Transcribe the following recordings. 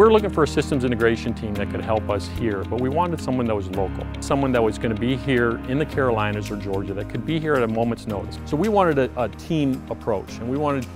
We're looking for a systems integration team that could help us here, but we wanted someone that was local, someone that was going to be here in the Carolinas or Georgia that could be here at a moment's notice. So we wanted a, a team approach, and we wanted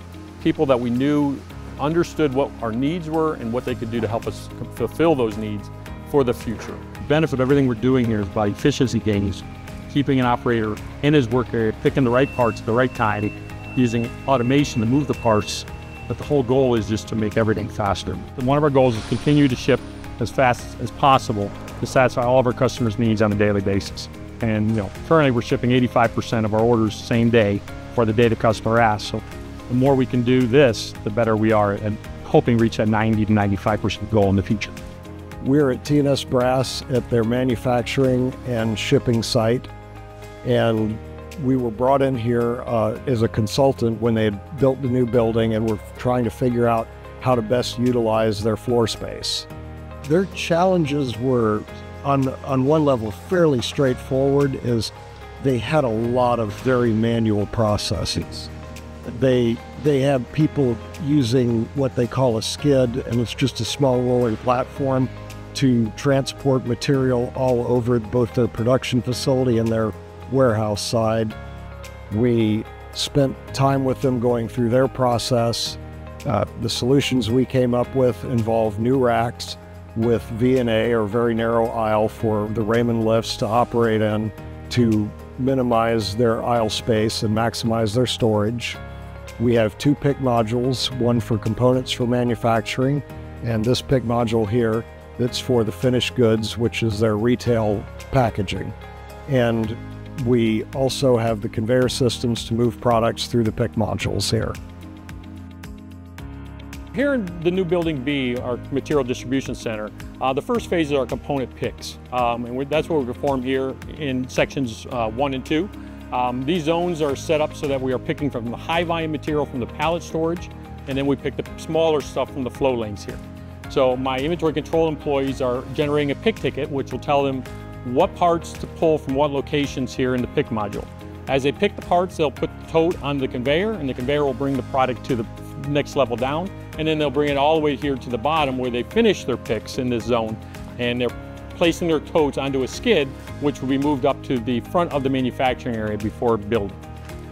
people that we knew understood what our needs were and what they could do to help us fulfill those needs for the future. The benefit of everything we're doing here is by efficiency gains, keeping an operator in his work area, picking the right parts at the right time, using automation to move the parts but the whole goal is just to make everything faster. And one of our goals is continue to ship as fast as possible to satisfy all of our customers' needs on a daily basis. And you know, currently we're shipping 85% of our orders same day for the day the customer asks. So the more we can do this, the better we are at hoping reach that 90 to 95% goal in the future. We're at T&S Brass at their manufacturing and shipping site. And we were brought in here uh, as a consultant when they had built the new building and were trying to figure out how to best utilize their floor space. Their challenges were, on, on one level, fairly straightforward, is they had a lot of very manual processes. They, they have people using what they call a skid, and it's just a small rolling platform to transport material all over both their production facility and their warehouse side. We spent time with them going through their process. Uh, the solutions we came up with involve new racks with VNA or very narrow aisle for the Raymond lifts to operate in to minimize their aisle space and maximize their storage. We have two pick modules, one for components for manufacturing, and this pick module here that's for the finished goods, which is their retail packaging. And we also have the conveyor systems to move products through the pick modules here. Here in the new Building B, our material distribution center, uh, the first phase is our component picks. Um, and that's what we perform here in sections uh, one and two. Um, these zones are set up so that we are picking from the high volume material from the pallet storage, and then we pick the smaller stuff from the flow lanes here. So my inventory control employees are generating a pick ticket, which will tell them what parts to pull from what locations here in the pick module. As they pick the parts, they'll put the tote on the conveyor and the conveyor will bring the product to the next level down. And then they'll bring it all the way here to the bottom where they finish their picks in this zone. And they're placing their totes onto a skid, which will be moved up to the front of the manufacturing area before building.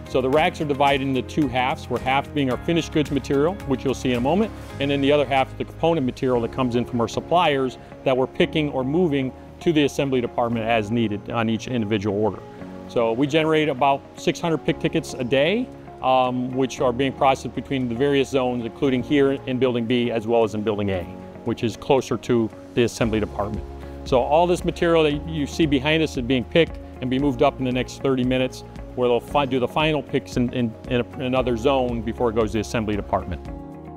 So the racks are divided into two halves, where half being our finished goods material, which you'll see in a moment, and then the other half the component material that comes in from our suppliers that we're picking or moving to the assembly department as needed on each individual order. So we generate about 600 pick tickets a day, um, which are being processed between the various zones, including here in Building B as well as in Building A, which is closer to the assembly department. So all this material that you see behind us is being picked and be moved up in the next 30 minutes where they'll do the final picks in, in, in another zone before it goes to the assembly department.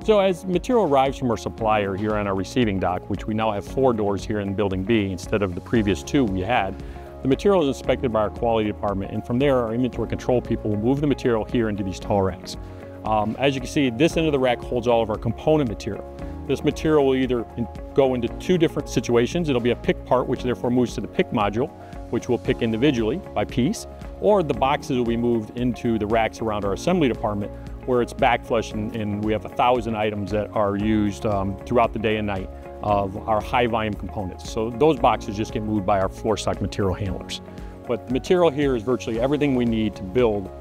So as material arrives from our supplier here on our receiving dock, which we now have four doors here in Building B instead of the previous two we had, the material is inspected by our quality department, and from there, our inventory control people will move the material here into these tall racks. Um, as you can see, this end of the rack holds all of our component material. This material will either in, go into two different situations. It'll be a pick part, which therefore moves to the pick module, which we'll pick individually by piece, or the boxes will be moved into the racks around our assembly department, where it's backflush and, and we have a thousand items that are used um, throughout the day and night of our high volume components. So those boxes just get moved by our floor stock material handlers. But the material here is virtually everything we need to build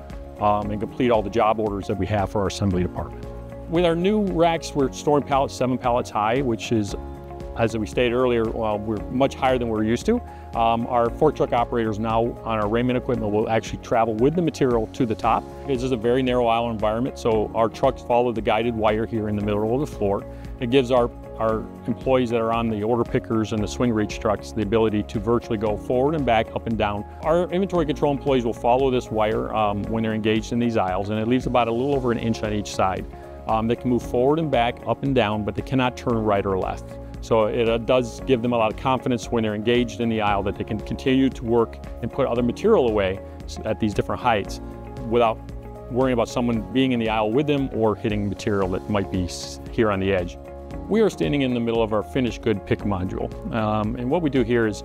um, and complete all the job orders that we have for our assembly department. With our new racks, we're storing pallets seven pallets high, which is as we stated earlier, well, we're much higher than we're used to. Um, our fork truck operators now on our Raymond equipment will actually travel with the material to the top. This is a very narrow aisle environment, so our trucks follow the guided wire here in the middle of the floor. It gives our, our employees that are on the order pickers and the swing reach trucks the ability to virtually go forward and back, up and down. Our inventory control employees will follow this wire um, when they're engaged in these aisles, and it leaves about a little over an inch on each side. Um, they can move forward and back, up and down, but they cannot turn right or left. So it uh, does give them a lot of confidence when they're engaged in the aisle that they can continue to work and put other material away at these different heights without worrying about someone being in the aisle with them or hitting material that might be here on the edge. We are standing in the middle of our finished good pick module. Um, and what we do here is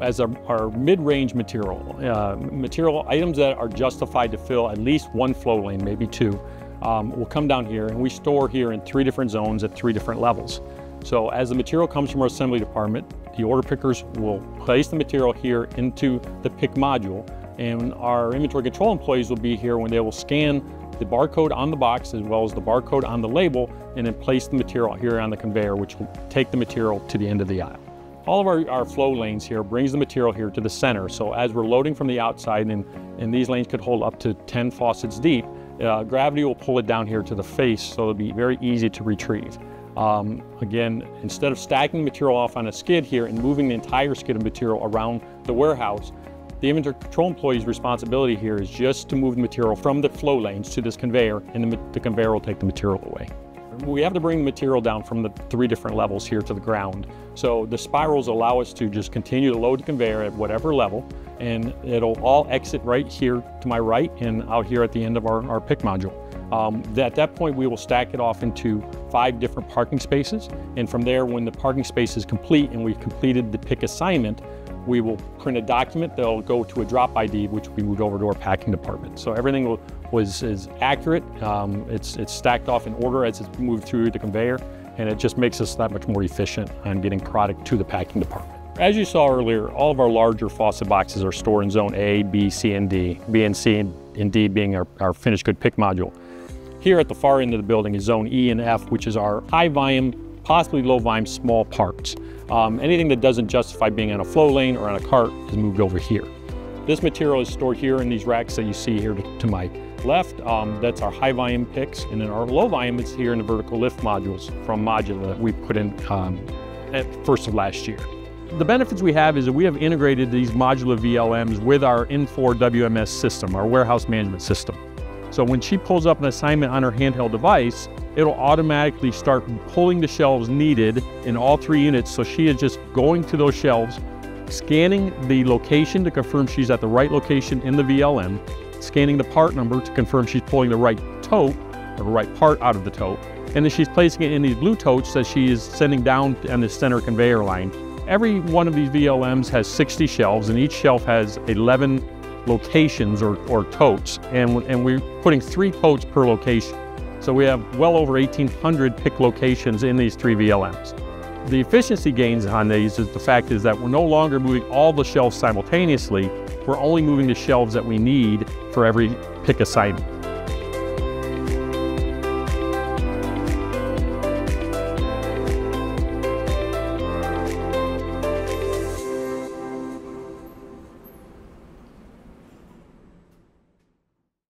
as our, our mid-range material, uh, material items that are justified to fill at least one flow lane, maybe two, um, will come down here and we store here in three different zones at three different levels. So as the material comes from our assembly department, the order pickers will place the material here into the pick module and our inventory control employees will be here when they will scan the barcode on the box as well as the barcode on the label and then place the material here on the conveyor which will take the material to the end of the aisle. All of our, our flow lanes here brings the material here to the center so as we're loading from the outside and, and these lanes could hold up to 10 faucets deep, uh, gravity will pull it down here to the face so it'll be very easy to retrieve. Um, again, instead of stacking material off on a skid here and moving the entire skid of material around the warehouse, the inventory control employee's responsibility here is just to move the material from the flow lanes to this conveyor and the, the conveyor will take the material away. We have to bring the material down from the three different levels here to the ground. So the spirals allow us to just continue to load the conveyor at whatever level and it'll all exit right here to my right and out here at the end of our, our pick module. Um, at that point, we will stack it off into five different parking spaces. And from there, when the parking space is complete and we've completed the pick assignment, we will print a document that'll go to a drop ID, which be moved over to our packing department. So everything was is accurate. Um, it's, it's stacked off in order as it's moved through the conveyor, and it just makes us that much more efficient on getting product to the packing department. As you saw earlier, all of our larger faucet boxes are stored in zone A, B, C, and D. B and C and D being our, our finished good pick module. Here at the far end of the building is zone E and F, which is our high volume, possibly low volume small parts. Um, anything that doesn't justify being on a flow lane or on a cart is moved over here. This material is stored here in these racks that you see here to, to my left. Um, that's our high volume picks, and then our low volume is here in the vertical lift modules from Modula that we put in um, at first of last year. The benefits we have is that we have integrated these Modula VLMs with our Infor WMS system, our warehouse management system. So when she pulls up an assignment on her handheld device, it'll automatically start pulling the shelves needed in all three units. So she is just going to those shelves, scanning the location to confirm she's at the right location in the VLM, scanning the part number to confirm she's pulling the right tote or the right part out of the tote, and then she's placing it in these blue totes that she is sending down on the center conveyor line. Every one of these VLMs has 60 shelves, and each shelf has 11 locations or, or totes, and, and we're putting three totes per location. So we have well over 1,800 pick locations in these three VLMs. The efficiency gains on these is the fact is that we're no longer moving all the shelves simultaneously, we're only moving the shelves that we need for every pick assignment.